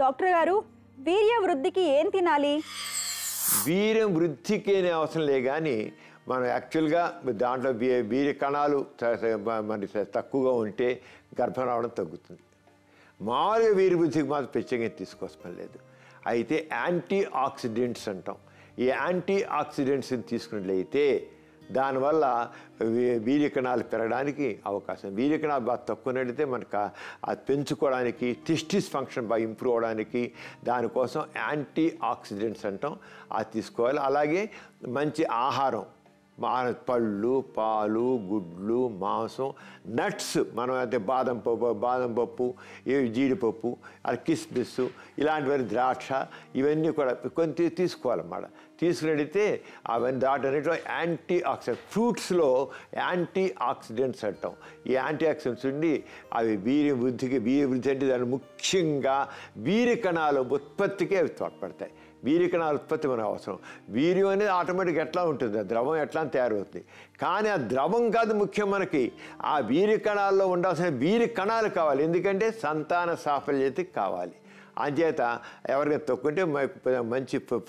Doctor గారు వీర్య వృద్ధికి ఏం తినాలి? వీర్యం వృద్ధికి అనే అవసరం లే కానీ మనం యాక్చువల్గా దాంట్లో వీర్య కణాలు మరి తక్కువగా ఉంటే గర్భం రావడం తగ్గుతుంది. మామూలుగా వీరి వృద్ధికి మాత్రం ప్రత్యేకంగా తీసుకోవడం లేదు. అయితే యాంటీ ఆక్సిడెంట్స్ అంటాం. ఈ యాంటీ ఆక్సిడెంట్స్ని తీసుకున్నట్లయితే దానివల్ల వీర్యకణాలు పెరగడానికి అవకాశం. వీర్యకణాలు బాగా తక్కువ నడితే మనకు అది పెంచుకోవడానికి టిస్టిస్ ఫంక్షన్ బాగా ఇంప్రూవ్ అవడానికి దానికోసం యాంటీ ఆక్సిడెంట్స్ అంటాం. అది తీసుకోవాలి. అలాగే మంచి ఆహారం పళ్ళు పాలు గుడ్లు మాంసం నట్స్ మనం అయితే బాదం పప్పు బాదం పప్పు ఈ జీడిపప్పు అది కిస్మిస్ ఇలాంటివన్నీ ద్రాక్ష ఇవన్నీ కూడా కొంత తీసుకోవాలన్నమాట. తీసుకునడితే అవన్నీ దాటన్నిటిలో యాంటీ ఆక్సిడెంట్ ఫ్రూట్స్లో యాంటీ ఆక్సిడెంట్స్ అంటాం. ఈ యాంటీ ఆక్సిడెంట్స్ ఉండి అవి వీర్య వృద్ధికి వీర్య వృద్ధి అంటే దాని ముఖ్యంగా వీర్య ఉత్పత్తికే అవి తోడ్పడతాయి వీర్య ఉత్పత్తి మనకు అవసరం. వీర్యం అనేది ఆటోమేటిక్ ఎట్లా ఉంటుంది? ఆ ద్రవం ఎట్లా తయారవుతుంది. కానీ ఆ ద్రవం కాదు ముఖ్యం మనకి. ఆ వీర్యకణాల్లో ఉండాల్సిన వీర్య కణాలు కావాలి. ఎందుకంటే సంతాన సాఫల్యతకి కావాలి. అంచేత ఎవరికైనా తొక్కుంటే మంచి ప-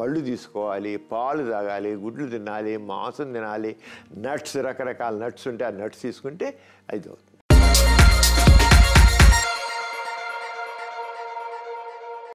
పళ్ళు తీసుకోవాలి పాలు తాగాలి గుడ్లు తినాలి మాంసం తినాలి నట్స్ రకరకాల నట్స్ ఉంటే ఆ నట్స్ తీసుకుంటే అది అవుతుంది.